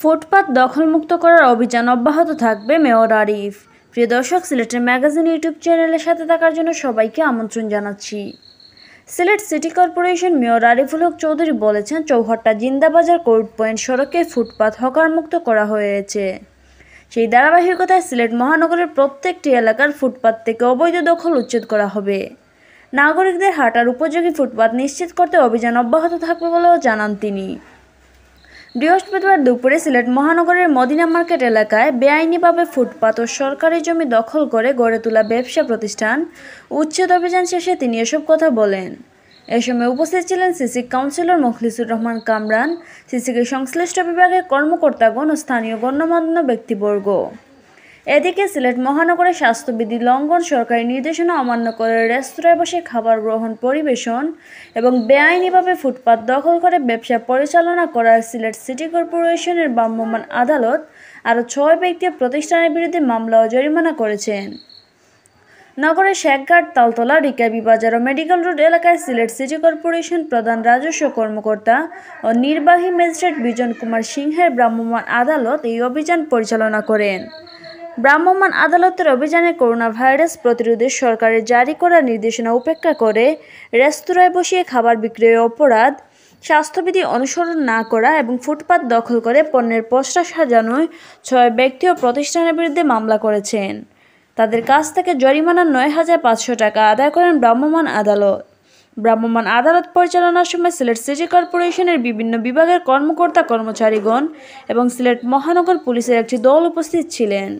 ফুটপাত দখলমুক্ত করার অভিযান অব্যাহত থাকবে মেয়র আরিফ। প্রিয় দর্শক, সিলেটের ম্যাগাজিন ইউটিউব চ্যানেলের সাথে থাকার জন্য সবাইকে আমন্ত্রণ জানাচ্ছি। Sylhet city corporation mayor Ariful Haque Chowdhury বলেছেন, চৌহাট্টা জিন্দাবাজার কোর্ট পয়েন্ট সড়কে ফুটপাত হকারমুক্ত করা হয়েছে। সেই ধারাবাহিকতায় সিলেট মহানগরের প্রত্যেকটি এলাকার ফুটপাত থেকে অবৈধ দখল উচ্ছেদ করা হবে। নাগরিকদের হাঁটার উপযোগী ফুটপাত নিশ্চিত করতে অভিযান অব্যাহত থাকবে বলেও জানান তিনি। বৃহস্পতিবার দুপুরে সিলেট মহানগরের মদিনা মার্কেট এলাকায় বেআইনিভাবে ফুটপাত ও সরকারি জমি দখল করে গড়ে তোলা ব্যবসা প্রতিষ্ঠান উচ্ছেদ অভিযান শেষে তিনি এসব কথা বলেন। এ সময় উপস্থিত ছিলেন সিসি কাউন্সিলর মখলিসুর রহমান কামরান, সিসিকে সংশ্লিষ্ট বিভাগের কর্মকর্তাগণ ও স্থানীয় গণ্যমান্য ব্যক্তিবর্গ। এদিকে সিলেট মহানগরে স্বাস্থ্যবিধি লঙ্ঘন সরকারি নির্দেশনা অমান্য করে রেস্তোরাঁয় বসে খাবার গ্রহণ পরিবেশন এবং বেআইনিভাবে ফুটপাত দখল করে ব্যবসা পরিচালনা করার সিলেট সিটি কর্পোরেশনের ভ্রাম্যমাণ আদালত আরও ছয় ব্যক্তি প্রতিষ্ঠানের বিরুদ্ধে মামলা ও জরিমানা করেছেন। নগরের শেখঘাট, তালতলা, রিকাবি বাজার ও মেডিকেল রোড এলাকায় সিলেট সিটি কর্পোরেশন প্রধান রাজস্ব কর্মকর্তা ও নির্বাহী ম্যাজিস্ট্রেট বিজন কুমার সিংহের ভ্রাম্যমাণ আদালত এই অভিযান পরিচালনা করেন। ভ্রাম্যমাণ আদালতের অভিযানে করোনা ভাইরাস প্রতিরোধে সরকারের জারি করা নির্দেশনা উপেক্ষা করে রেস্তোরাঁয় বসিয়ে খাবার বিক্রয়ের অপরাধ, স্বাস্থ্যবিধি অনুসরণ না করা এবং ফুটপাত দখল করে পণ্যের পসরা সাজানোয় ছয় ব্যক্তি ও প্রতিষ্ঠানের বিরুদ্ধে মামলা করেছেন। তাদের কাছ থেকে জরিমানা নয় হাজার পাঁচশো টাকা আদায় করেন ভ্রাম্যমাণ আদালত। ভ্রাম্যমাণ আদালত পরিচালনার সময় সিলেট সিটি কর্পোরেশনের বিভিন্ন বিভাগের কর্মকর্তা কর্মচারীগণ এবং সিলেট মহানগর পুলিশের একটি দল উপস্থিত ছিলেন।